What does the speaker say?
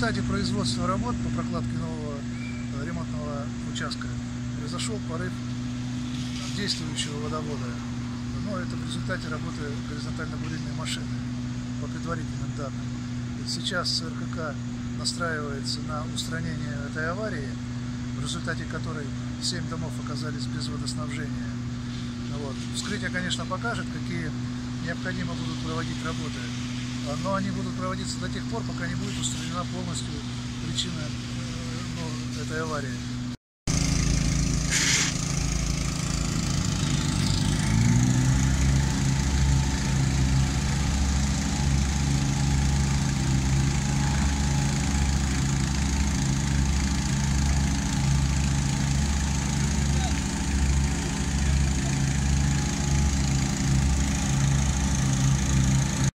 результате производства работ по прокладке нового э, ремонтного участка произошел порыв действующего водовода. Но это в результате работы горизонтально-бурильной машины по предварительным данным. Сейчас РКК настраивается на устранение этой аварии, в результате которой 7 домов оказались без водоснабжения. Вот. Вскрытие, конечно, покажет, какие необходимо будут проводить работы, но они будут проводиться до тех пор, пока не будет устранена полностью причина э, ну, этой аварии.